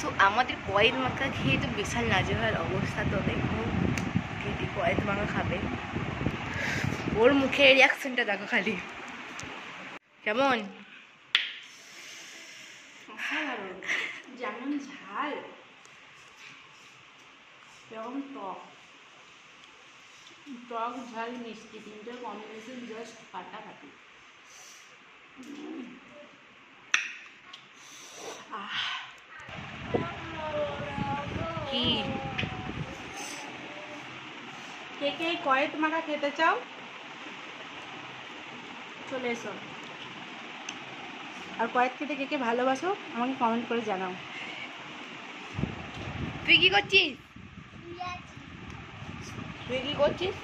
So আমাদের কয়েদ মাখা খেয়ে তো বিশাল নাজেহাল অবস্থা তো দেখো। দিদি কয়েদ মাখা খাবে। ওর মুখে রিয়াকশনটা দেখো খালি। কেমন? যেমন ঝাল, তেমন টক। টক, ঝাল, মিষ্টি। তিনটার কম্বিনেশন জাস্ট ফাটাফাটি। কি? কে কে এই কয়েত মাখা খেতে চাও? চলে এসো। আর কয়েক খেতে কে কে ভালোবাসো আমাকে কমেন্ট করে জানাও। তুই কি করছিস? তুই কি করছিস?